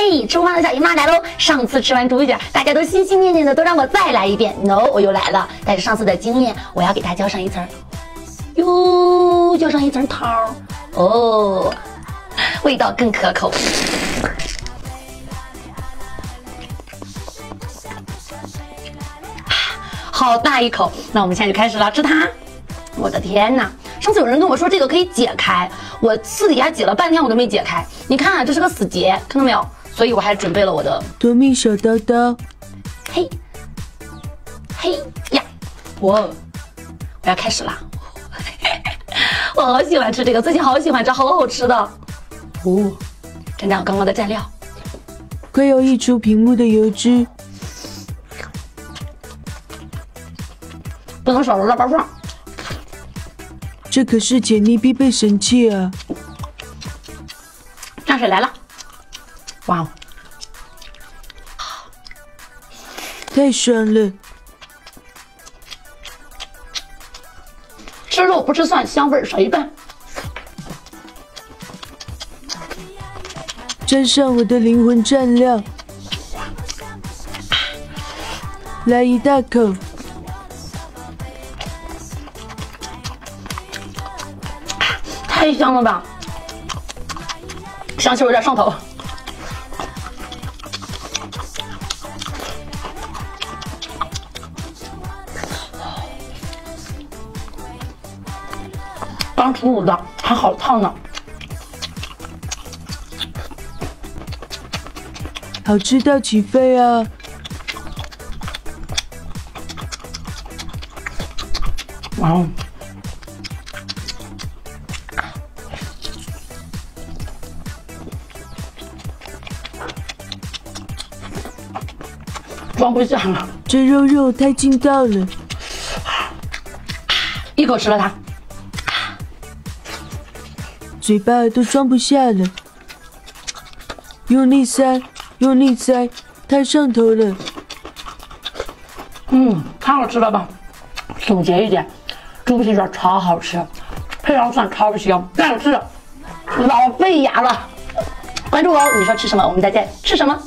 嘿，吃饭的小姨妈来喽！上次吃完猪脚，大家都心心念念的，都让我再来一遍。No，我又来了，带着上次的经验，我要给它浇上一层，哟，浇上一层汤哦，味道更可口。好大一口，那我们现在就开始了，吃它。我的天哪！上次有人跟我说这个可以解开，我私底下解了半天我都没解开。你看，这是个死结，看到没有？所以我还准备了我的夺命小刀刀。嘿，嘿呀，我我要开始啦！我好喜欢吃这个，最近好喜欢吃，好好吃的。哦，蘸蘸我刚刚的蘸料，快要溢出屏幕的油脂，不能少了腊八蒜。这可是解腻必备神器啊！蘸水来了，哇哦，太爽了！吃肉不吃蒜，香味少一半。沾上我的灵魂蘸料，来一大口。太香了吧，香气有点上头。刚出炉的，还好烫呢，好吃到起飞啊！哇哦！装不下了，这肉肉太劲道了，一口吃了它，嘴巴都装不下了，用力塞，用力塞，太上头了。嗯，太好吃了吧？总结一点，猪皮卷超好吃，配上蒜超香，但是老费牙了。关注我，你说吃什么，我们再见。吃什么？